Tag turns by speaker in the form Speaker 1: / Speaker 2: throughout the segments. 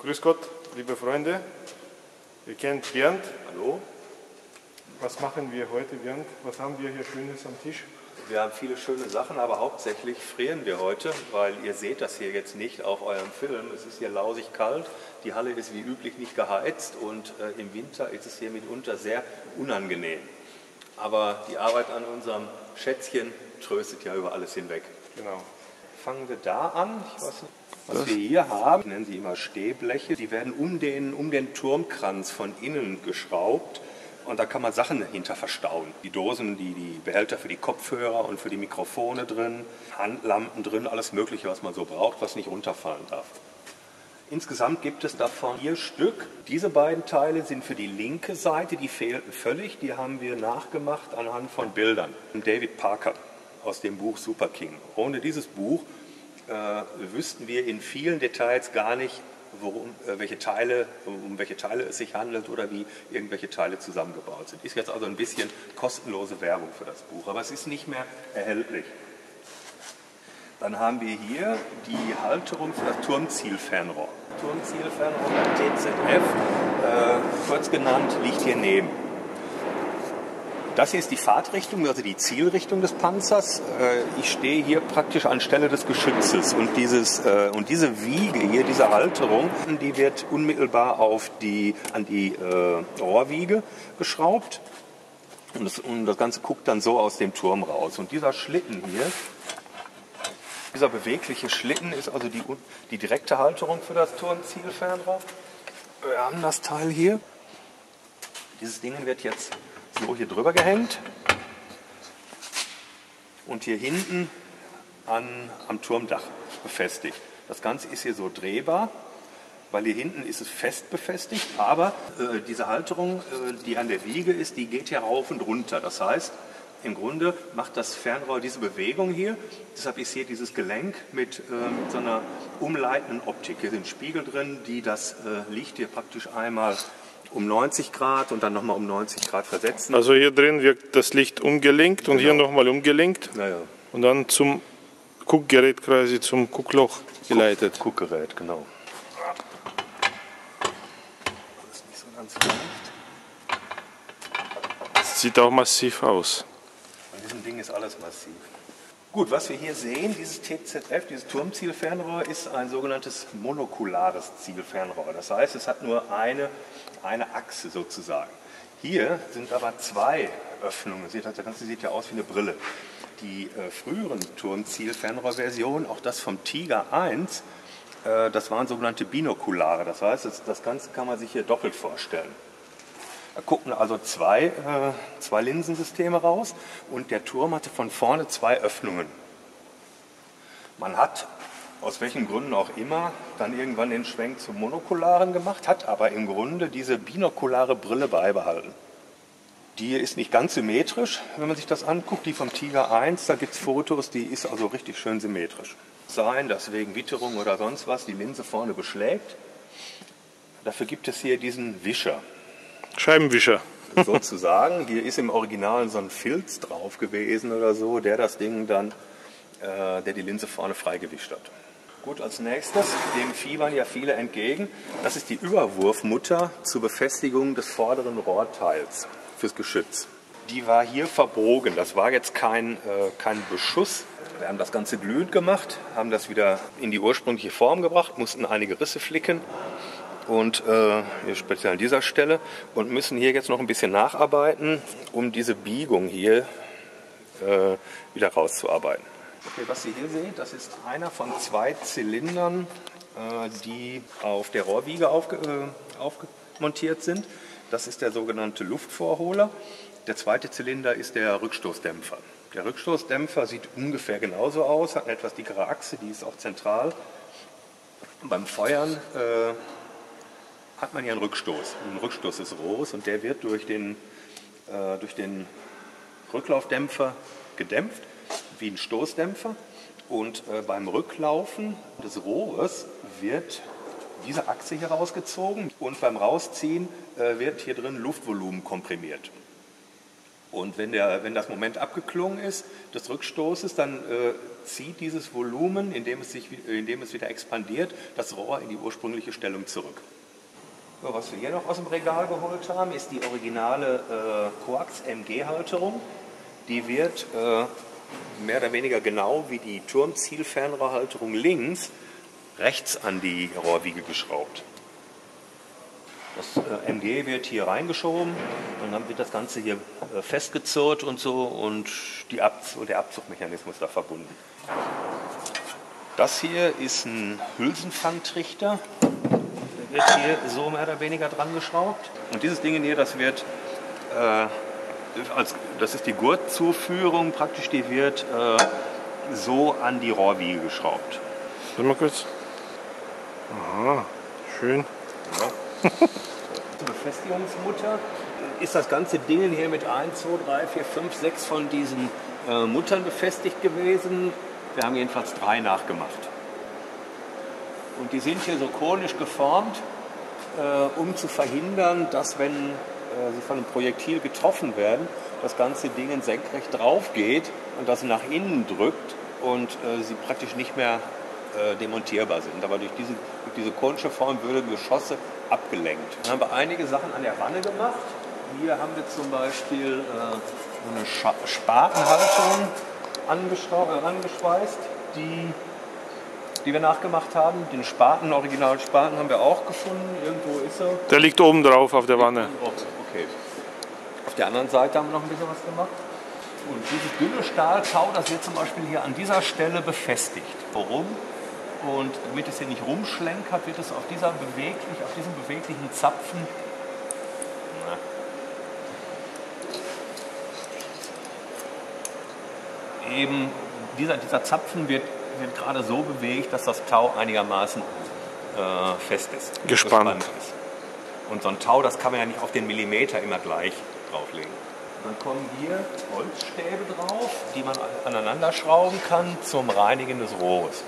Speaker 1: Grüß Gott, liebe Freunde. Ihr kennt Bernd.
Speaker 2: Hallo.
Speaker 1: Was machen wir heute, Bernd? Was haben wir hier Schönes am Tisch?
Speaker 2: Wir haben viele schöne Sachen, aber hauptsächlich frieren wir heute, weil ihr seht das hier jetzt nicht auf eurem Film. Es ist hier lausig kalt, die Halle ist wie üblich nicht geheizt und äh, im Winter ist es hier mitunter sehr unangenehm. Aber die Arbeit an unserem Schätzchen tröstet ja über alles hinweg.
Speaker 1: Genau.
Speaker 2: Fangen wir da an. Ich weiß nicht, was wir hier haben, nennen sie immer Stehbleche. Die werden um den, um den Turmkranz von innen geschraubt. Und da kann man Sachen hinter verstauen. Die Dosen, die, die Behälter für die Kopfhörer und für die Mikrofone drin, Handlampen drin, alles Mögliche, was man so braucht, was nicht runterfallen darf. Insgesamt gibt es davon vier Stück. Diese beiden Teile sind für die linke Seite, die fehlten völlig. Die haben wir nachgemacht anhand von Bildern. David Parker aus dem Buch Super King. Ohne dieses Buch wüssten wir in vielen Details gar nicht, worum, äh, welche Teile, um welche Teile es sich handelt oder wie irgendwelche Teile zusammengebaut sind. Ist jetzt also ein bisschen kostenlose Werbung für das Buch, aber es ist nicht mehr erhältlich. Dann haben wir hier die Halterung für das Turmzielfernrohr. Turmzielfernrohr TZF, äh, kurz genannt, liegt hier neben. Das hier ist die Fahrtrichtung, also die Zielrichtung des Panzers. Äh, ich stehe hier praktisch anstelle des Geschützes und, dieses, äh, und diese Wiege hier, diese Halterung, die wird unmittelbar auf die, an die äh, Rohrwiege geschraubt. Und das, und das Ganze guckt dann so aus dem Turm raus. Und dieser Schlitten hier, dieser bewegliche Schlitten ist also die, die direkte Halterung für das Turmzielfernrohr. Wir haben das Teil hier. Dieses Ding wird jetzt so hier drüber gehängt und hier hinten an, am Turmdach befestigt. Das Ganze ist hier so drehbar, weil hier hinten ist es fest befestigt, aber äh, diese Halterung, äh, die an der Wiege ist, die geht hier rauf und runter. Das heißt, im Grunde macht das Fernrohr diese Bewegung hier. Deshalb ist hier dieses Gelenk mit, äh, mit so einer umleitenden Optik. Hier sind Spiegel drin, die das äh, Licht hier praktisch einmal um 90 Grad und dann nochmal um 90 Grad versetzen.
Speaker 1: Also hier drin wird das Licht umgelenkt und hier nochmal umgelenkt
Speaker 2: Naja,
Speaker 1: und dann zum Guckgerät quasi, zum Guckloch geleitet.
Speaker 2: Guckgerät, genau. Das ist nicht so ganz leicht.
Speaker 1: Das sieht auch massiv aus.
Speaker 2: Bei diesem Ding ist alles massiv. Gut, was wir hier sehen, dieses TZF, dieses Turmzielfernrohr, ist ein sogenanntes monokulares Zielfernrohr. Das heißt, es hat nur eine, eine Achse sozusagen. Hier sind aber zwei Öffnungen. Das Ganze sieht ja aus wie eine Brille. Die äh, früheren Turmzielfernrohrversionen, auch das vom Tiger 1, äh, das waren sogenannte Binokulare. Das heißt, das, das Ganze kann man sich hier doppelt vorstellen. Da gucken also zwei, äh, zwei Linsensysteme raus und der Turm hatte von vorne zwei Öffnungen. Man hat, aus welchen Gründen auch immer, dann irgendwann den Schwenk zum Monokularen gemacht, hat aber im Grunde diese binokulare Brille beibehalten. Die ist nicht ganz symmetrisch, wenn man sich das anguckt. Die vom Tiger 1, da gibt es Fotos, die ist also richtig schön symmetrisch. Sein, dass wegen Witterung oder sonst was die Linse vorne beschlägt. Dafür gibt es hier diesen Wischer.
Speaker 1: Scheibenwischer.
Speaker 2: sozusagen. Hier ist im Original so ein Filz drauf gewesen oder so, der das Ding dann, äh, der die Linse vorne freigewischt hat. Gut, als nächstes, dem fiebern ja viele entgegen. Das ist die Überwurfmutter zur Befestigung des vorderen Rohrteils fürs Geschütz. Die war hier verbogen. Das war jetzt kein, äh, kein Beschuss. Wir haben das Ganze glühend gemacht, haben das wieder in die ursprüngliche Form gebracht, mussten einige Risse flicken und äh, speziell an dieser Stelle und müssen hier jetzt noch ein bisschen nacharbeiten, um diese Biegung hier äh, wieder rauszuarbeiten. Okay, was Sie hier sehen, das ist einer von zwei Zylindern, äh, die auf der Rohrwiege aufge, äh, aufgemontiert sind. Das ist der sogenannte Luftvorholer. Der zweite Zylinder ist der Rückstoßdämpfer. Der Rückstoßdämpfer sieht ungefähr genauso aus, hat eine etwas dickere Achse, die ist auch zentral. Beim Feuern äh, hat man hier einen Rückstoß. Ein Rückstoß ist groß und der wird durch den, äh, durch den Rücklaufdämpfer gedämpft, wie ein Stoßdämpfer. Und äh, beim Rücklaufen des Rohres wird diese Achse hier rausgezogen und beim Rausziehen äh, wird hier drin Luftvolumen komprimiert. Und wenn, der, wenn das Moment abgeklungen ist des Rückstoßes, dann äh, zieht dieses Volumen, indem es, sich, indem es wieder expandiert, das Rohr in die ursprüngliche Stellung zurück. So, was wir hier noch aus dem Regal geholt haben, ist die originale äh, Coax MG-Halterung. Die wird äh, mehr oder weniger genau wie die Turmzielfernrohrhalterung links rechts an die Rohrwiege geschraubt. Das äh, MG wird hier reingeschoben und dann wird das Ganze hier äh, festgezurrt und so und Abzug, der Abzugmechanismus da verbunden. Das hier ist ein Hülsenfangtrichter. Wird hier so mehr oder weniger dran geschraubt. Und dieses Ding hier, das wird äh, als, das ist die Gurtzuführung praktisch, die wird äh, so an die Rohrwiege geschraubt.
Speaker 1: Warte mal kurz. Aha, schön.
Speaker 2: Ja. Befestigungsmutter ist das ganze Ding hier mit 1, 2, 3, 4, 5, 6 von diesen äh, Muttern befestigt gewesen. Wir haben jedenfalls drei nachgemacht. Und die sind hier so konisch geformt, äh, um zu verhindern, dass wenn äh, sie von einem Projektil getroffen werden, das ganze Ding senkrecht drauf geht und das nach innen drückt und äh, sie praktisch nicht mehr äh, demontierbar sind. Aber durch, diesen, durch diese konische Form würden Geschosse abgelenkt. Dann haben wir einige Sachen an der Wanne gemacht. Hier haben wir zum Beispiel äh, eine Scha Spatenhalterung äh, angeschweißt, die, die wir nachgemacht haben. Den Spaten, original Spaten haben wir auch gefunden. Irgendwo ist er.
Speaker 1: Der liegt oben drauf auf der Wanne.
Speaker 2: Okay. Auf der anderen Seite haben wir noch ein bisschen was gemacht. Und dieses dünne Stahltau, das wird zum Beispiel hier an dieser Stelle befestigt. Warum? Und damit es hier nicht rumschlenkert, wird es auf, dieser beweglich, auf diesem beweglichen Zapfen na, eben dieser, dieser Zapfen wird, wird gerade so bewegt, dass das Tau einigermaßen äh, fest ist.
Speaker 1: Gespannt.
Speaker 2: gespannt ist. Und so ein Tau, das kann man ja nicht auf den Millimeter immer gleich drauflegen. Dann kommen hier Holzstäbe drauf, die man aneinander schrauben kann zum Reinigen des Rohres.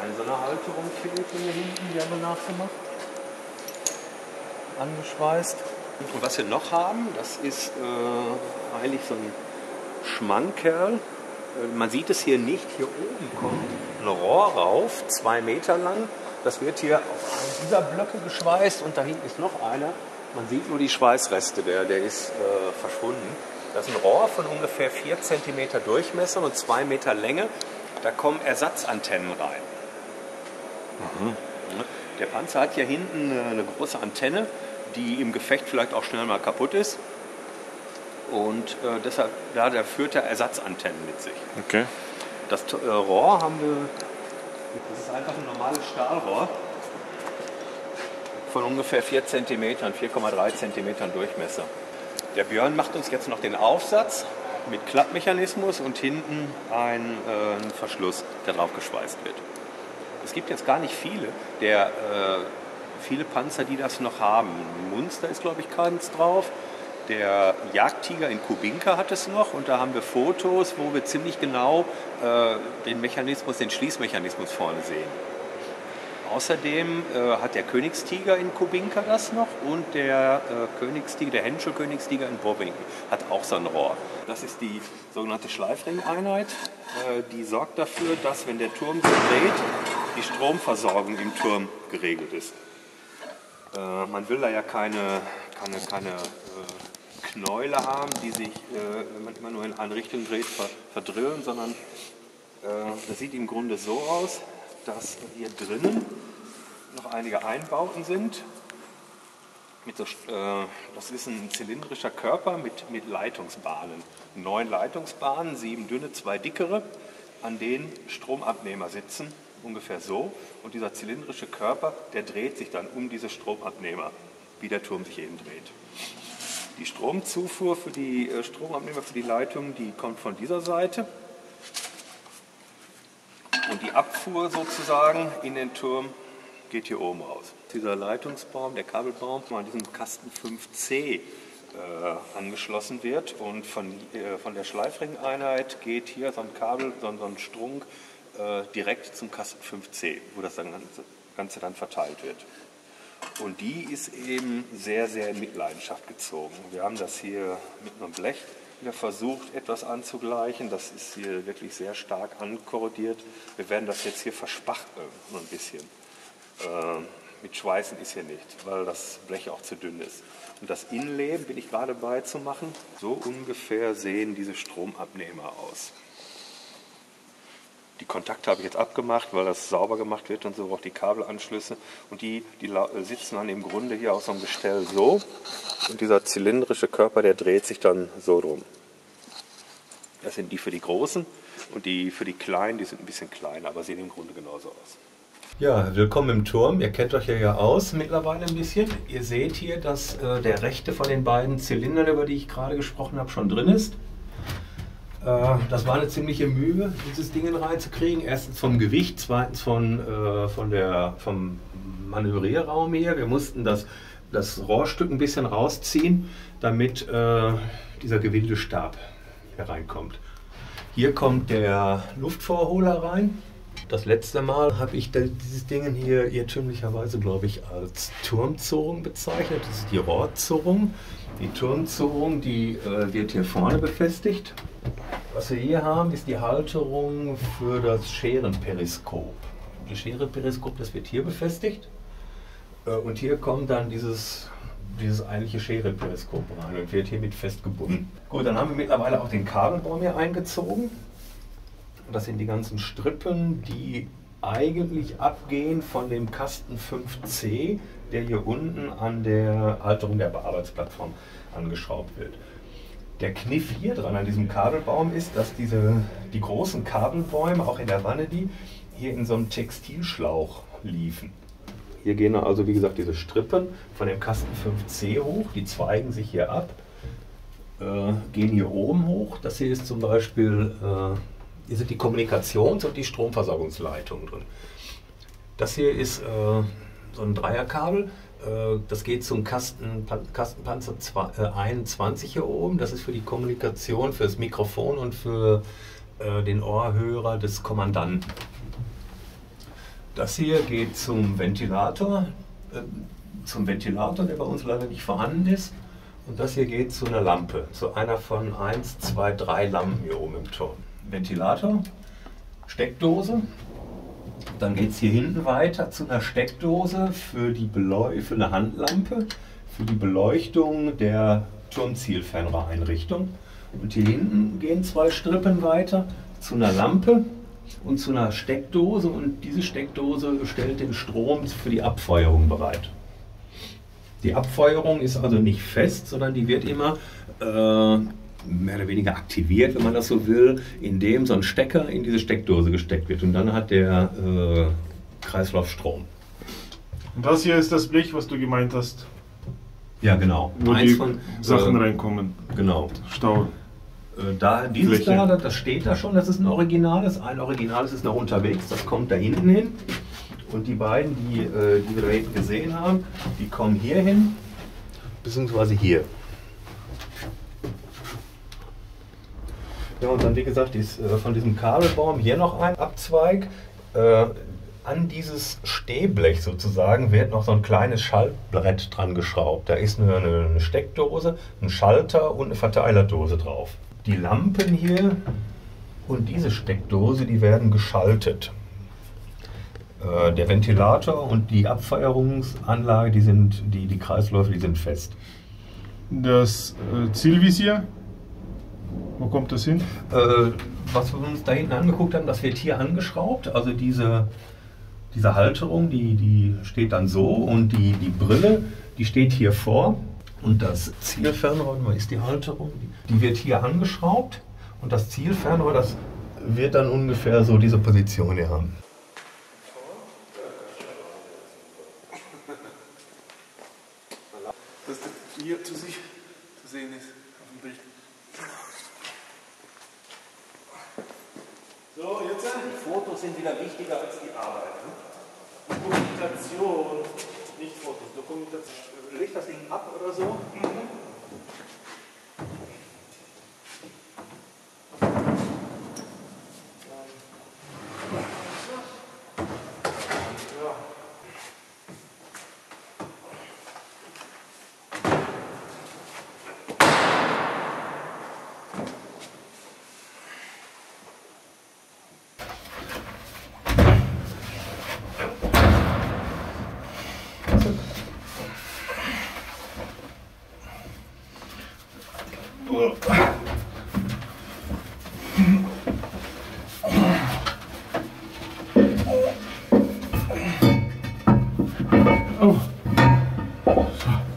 Speaker 2: Eine so eine Halterung fehlt hier hinten, die haben wir nachgemacht. Angeschweißt. Und was wir noch haben, das ist äh, eigentlich so ein Schmankerl. Äh, man sieht es hier nicht. Hier oben kommt ein Rohr rauf, zwei Meter lang. Das wird hier auf einen dieser Blöcke geschweißt und da hinten ist noch einer. Man sieht nur die Schweißreste, der, der ist äh, verschwunden. Das ist ein Rohr von ungefähr 4 cm Durchmesser und 2 Meter Länge. Da kommen Ersatzantennen rein. Mhm. Der Panzer hat hier hinten eine große Antenne, die im Gefecht vielleicht auch schnell mal kaputt ist. Und äh, deshalb, ja, der führt er Ersatzantennen mit sich.
Speaker 1: Okay.
Speaker 2: Das äh, Rohr haben wir, das ist einfach ein normales Stahlrohr von ungefähr 4 cm, 4,3 cm Durchmesser. Der Björn macht uns jetzt noch den Aufsatz mit Klappmechanismus und hinten ein äh, Verschluss, der drauf geschweißt wird. Es gibt jetzt gar nicht viele, der, äh, viele Panzer, die das noch haben. Munster ist, glaube ich, keins drauf. Der Jagdtiger in Kubinka hat es noch und da haben wir Fotos, wo wir ziemlich genau äh, den Mechanismus, den Schließmechanismus vorne sehen. Außerdem äh, hat der Königstiger in Kubinka das noch und der äh, Königstiger, der Henschel Königstiger in Bovingen hat auch so ein Rohr. Das ist die sogenannte Schleifringeinheit. Äh, die sorgt dafür, dass wenn der Turm sich dreht, die Stromversorgung im Turm geregelt ist. Äh, man will da ja keine, keine, keine Knäule haben, die sich, äh, wenn man immer nur in eine Richtung dreht, verdrillen, sondern das sieht im Grunde so aus, dass hier drinnen noch einige Einbauten sind. So, äh, das ist ein zylindrischer Körper mit, mit Leitungsbahnen. Neun Leitungsbahnen, sieben dünne, zwei dickere, an denen Stromabnehmer sitzen, ungefähr so. Und dieser zylindrische Körper, der dreht sich dann um diese Stromabnehmer, wie der Turm sich eben dreht. Die Stromzufuhr für die äh, Stromabnehmer, für die Leitung, die kommt von dieser Seite. Und die Abfuhr sozusagen in den Turm geht hier oben raus. Dieser Leitungsbaum, der Kabelbaum, an diesem Kasten 5C äh, angeschlossen wird und von, äh, von der Schleifringeinheit geht hier so ein Kabel, so, so ein Strunk äh, direkt zum Kasten 5C, wo das dann Ganze, Ganze dann verteilt wird. Und die ist eben sehr, sehr in Mitleidenschaft gezogen. Wir haben das hier mit einem Blech
Speaker 3: wieder versucht, etwas anzugleichen. Das ist hier wirklich sehr stark ankorrodiert. Wir werden das jetzt hier verspachteln, so ein bisschen. Äh, mit Schweißen ist hier nicht, weil das Blech auch zu dünn ist. Und das Innenleben bin ich gerade bei zu machen. So ungefähr sehen diese Stromabnehmer aus. Die Kontakte habe ich jetzt abgemacht, weil das sauber gemacht wird und so, auch die Kabelanschlüsse. Und die, die sitzen dann im Grunde hier auf so einem Gestell so. Und dieser zylindrische Körper, der dreht sich dann so drum. Das sind die für die Großen und die für die Kleinen, die sind ein bisschen kleiner, aber sehen im Grunde genauso aus.
Speaker 2: Ja, willkommen im Turm. Ihr kennt euch ja, ja aus mittlerweile ein bisschen. Ihr seht hier, dass äh, der rechte von den beiden Zylindern, über die ich gerade gesprochen habe, schon drin ist. Äh, das war eine ziemliche Mühe, dieses Ding reinzukriegen. Erstens vom Gewicht, zweitens von, äh, von der, vom Manövrierraum hier. Wir mussten das, das Rohrstück ein bisschen rausziehen, damit äh, dieser Gewindestab hereinkommt. Hier kommt der Luftvorholer rein. Das letzte Mal habe ich dieses Ding hier irrtümlicherweise, glaube ich, als Turmzurung bezeichnet. Das ist die Rohrzurung. Die Turmzurung, die äh, wird hier vorne befestigt. Was wir hier haben, ist die Halterung für das Scherenperiskop. Das Scherenperiskop, das wird hier befestigt. Äh, und hier kommt dann dieses, dieses eigentliche Scherenperiskop rein und wird hiermit festgebunden. Gut, dann haben wir mittlerweile auch den Kabelbaum hier eingezogen. Das sind die ganzen Strippen, die eigentlich abgehen von dem Kasten 5C, der hier unten an der Halterung der Bearbeitsplattform angeschraubt wird. Der Kniff hier dran an diesem Kabelbaum ist, dass diese, die großen Kabelbäume, auch in der Wanne hier in so einem Textilschlauch liefen. Hier gehen also, wie gesagt, diese Strippen von dem Kasten 5C hoch, die zweigen sich hier ab, äh, gehen hier oben hoch. Das hier ist zum Beispiel äh, hier sind die Kommunikations- und die Stromversorgungsleitungen drin. Das hier ist äh, so ein Dreierkabel. Äh, das geht zum Kasten, Kastenpanzer 21 äh, hier oben. Das ist für die Kommunikation, für das Mikrofon und für äh, den Ohrhörer des Kommandanten. Das hier geht zum Ventilator, zum Ventilator, der bei uns leider nicht vorhanden ist. Und das hier geht zu einer Lampe, zu einer von 1, 2, 3 Lampen hier oben im Turm. Ventilator, Steckdose. Dann geht es hier hinten weiter zu einer Steckdose für, die Beleu für eine Handlampe, für die Beleuchtung der Turmzielfernrohreinrichtung. Und hier hinten gehen zwei Strippen weiter zu einer Lampe und zu einer Steckdose. Und diese Steckdose stellt den Strom für die Abfeuerung bereit. Die Abfeuerung ist also nicht fest, sondern die wird immer äh, mehr oder weniger aktiviert, wenn man das so will, indem so ein Stecker in diese Steckdose gesteckt wird und dann hat der äh, Kreislauf Strom.
Speaker 1: Und das hier ist das Blech, was du gemeint hast.
Speaker 2: Ja, genau.
Speaker 1: Wo Eins die von, Sachen äh, reinkommen.
Speaker 2: Genau.
Speaker 1: Stau.
Speaker 2: Äh, da, dieses da, das steht da schon, das ist ein originales. Ein originales ist noch unterwegs, das kommt da hinten hin. Und die beiden, die, äh, die wir da hinten gesehen haben, die kommen hier hin, beziehungsweise hier. Ja, und dann, wie gesagt, ist äh, von diesem Kabelbaum hier noch ein Abzweig. Äh, an dieses Stehblech sozusagen wird noch so ein kleines Schaltbrett dran geschraubt. Da ist eine, eine Steckdose, ein Schalter und eine Verteilerdose drauf. Die Lampen hier und diese Steckdose, die werden geschaltet. Äh, der Ventilator und die Abfeuerungsanlage, die sind, die, die Kreisläufe, die sind fest.
Speaker 1: Das äh, Zielvisier wo kommt das hin?
Speaker 2: Äh, was wir uns da hinten angeguckt haben, das wird hier angeschraubt. Also diese, diese Halterung, die, die steht dann so und die, die Brille, die steht hier vor. Und das Zielfernrohr, ist die Halterung? Die wird hier angeschraubt und das Zielfernrohr, das wird dann ungefähr so diese Position hier haben.
Speaker 1: Dass hier zu, sich zu sehen ist auf dem Bild.
Speaker 2: So, jetzt? Die Fotos sind wieder wichtiger als die Arbeit. Ne?
Speaker 1: Dokumentation, nicht Fotos,
Speaker 2: Dokumentation. Leg das Ding ab oder so. Mhm. Oh.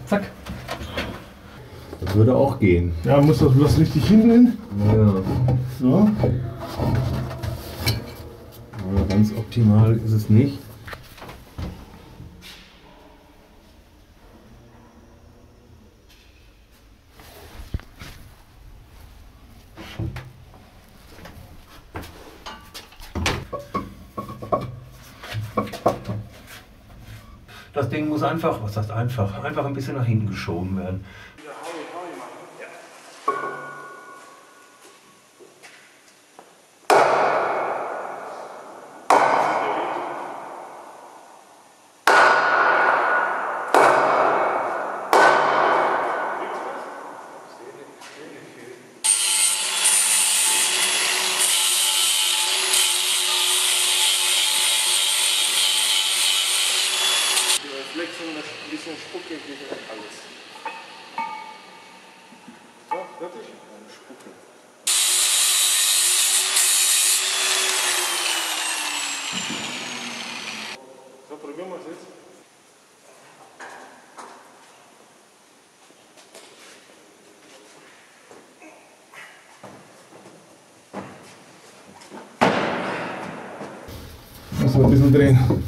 Speaker 2: Zack. Das würde auch gehen.
Speaker 4: Ja, muss das bloß richtig hinnehmen.
Speaker 2: Ja.
Speaker 4: So.
Speaker 2: Aber ganz optimal ist es nicht. Das Ding muss einfach, was heißt einfach, einfach ein bisschen nach hinten geschoben werden.
Speaker 1: Ein bisschen Spucke gegen alles. So, fertig? Spucke. So, probieren wir es jetzt.
Speaker 4: Muss man ein bisschen drehen.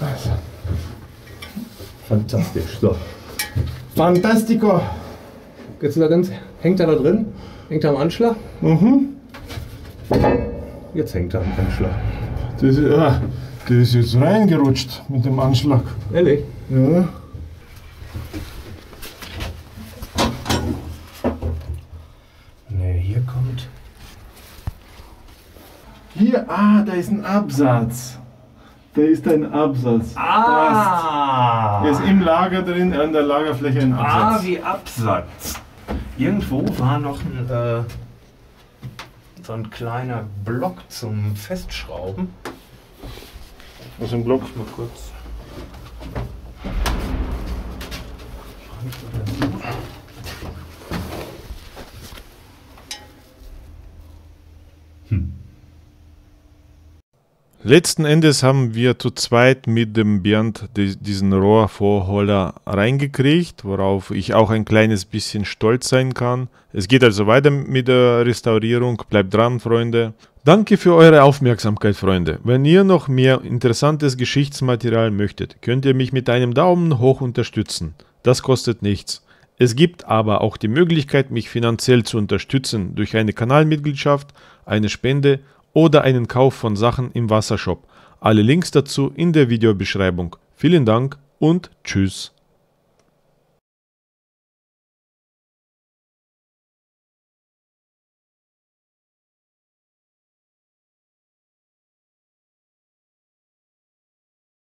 Speaker 4: Also.
Speaker 2: Fantastisch. So.
Speaker 4: Fantastico!
Speaker 2: Jetzt da ganz, hängt er da drin? Hängt er am Anschlag?
Speaker 4: Mhm.
Speaker 2: Jetzt hängt er am Anschlag.
Speaker 4: Das ist, ah, das ist jetzt reingerutscht mit dem Anschlag.
Speaker 2: Ehrlich?
Speaker 4: Ja.
Speaker 2: Ne, hier kommt.
Speaker 4: Hier, ah, da ist ein Absatz. Da ist ein Absatz.
Speaker 2: Ah!
Speaker 4: Er ist im Lager drin, an der Lagerfläche ein
Speaker 2: Ah,
Speaker 4: Absatz.
Speaker 2: wie Absatz. Irgendwo war noch ein, äh, so ein kleiner Block zum Festschrauben.
Speaker 1: Was im Block?
Speaker 2: Mal kurz.
Speaker 1: Letzten Endes haben wir zu zweit mit dem Bernd di- diesen Rohrvorholer reingekriegt, worauf ich auch ein kleines bisschen stolz sein kann. Es geht also weiter mit der Restaurierung. Bleibt dran, Freunde. Danke für eure Aufmerksamkeit, Freunde. Wenn ihr noch mehr interessantes Geschichtsmaterial möchtet, könnt ihr mich mit einem Daumen hoch unterstützen. Das kostet nichts. Es gibt aber auch die Möglichkeit, mich finanziell zu unterstützen durch eine Kanalmitgliedschaft, eine Spende oder einen Kauf von Sachen im Wassershop. Alle Links dazu in der Videobeschreibung. Vielen Dank und tschüss.